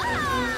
Ah!